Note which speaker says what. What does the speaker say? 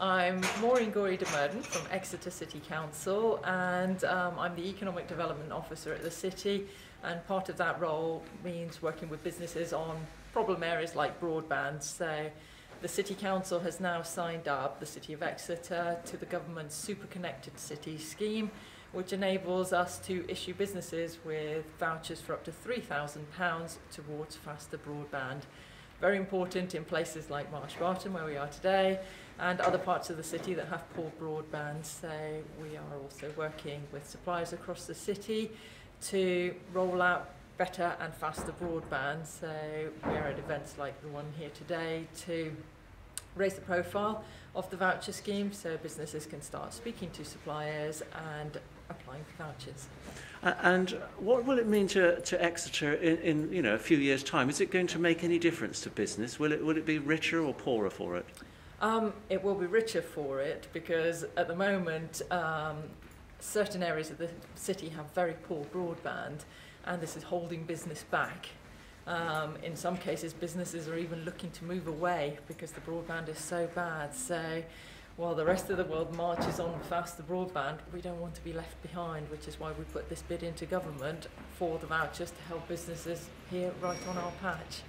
Speaker 1: I'm Maureen Gorey de Murden from Exeter City Council and um, I'm the Economic Development Officer at the City and part of that role means working with businesses on problem areas like broadband. So the City Council has now signed up the City of Exeter to the government's Super Connected City scheme which enables us to issue businesses with vouchers for up to £3,000 towards faster broadband. Very important in places like Marsh Barton, where we are today, and other parts of the city that have poor broadband. So we are also working with suppliers across the city to roll out better and faster broadband. So we're at events like the one here today to raise the profile of the voucher scheme so businesses can start speaking to suppliers and applying for vouchers.
Speaker 2: And what will it mean to, to Exeter in, in you know a few years' time? Is it going to make any difference to business? Will it will it be richer or poorer for it?
Speaker 1: Um, it will be richer for it because at the moment um, certain areas of the city have very poor broadband and this is holding business back. Um, in some cases businesses are even looking to move away because the broadband is so bad. So while the rest of the world marches on with faster broadband, we don't want to be left behind, which is why we put this bid into government for the vouchers to help businesses here right on our patch.